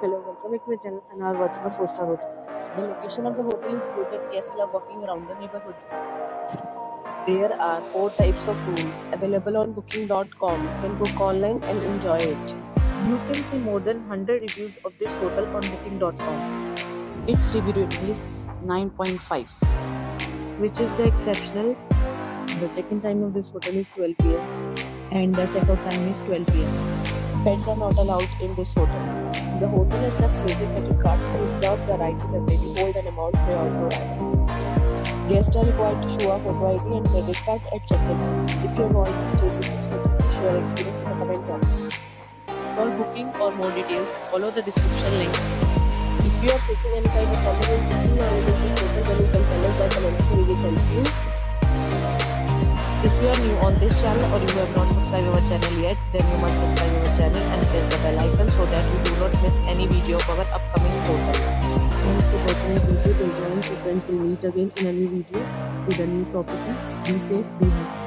Hello, welcome back to my channel and are watching a 4 star hotel. The location of the hotel is good and guests love walking around the neighborhood. There are 4 types of rooms available on booking.com. You can book online and enjoy it. You can see more than 100 reviews of this hotel on booking.com. Its review rating is 9.5, which is the exceptional. The check-in time of this hotel is 12 pm and the checkout time is 12 pm. Pets are not allowed in this hotel. The hotel accepts major credit cards and reserves the right to temporarily hold an amount prior to arrival. Guests are required to show a photo ID and credit card at check-in. If you have already stayed with this hotel, share your experience in the comment box. For booking or more details, follow the description link. If you are facing any kind of problem in booking or in this hotel, then you can tell us by commenting. We will help you. If you are new on this channel or you have not subscribed our channel yet, then you must subscribe our channel any video of our upcoming portal. Thanks for watching the video till then. So friends will meet again in a new video with a new property. Be safe, be happy.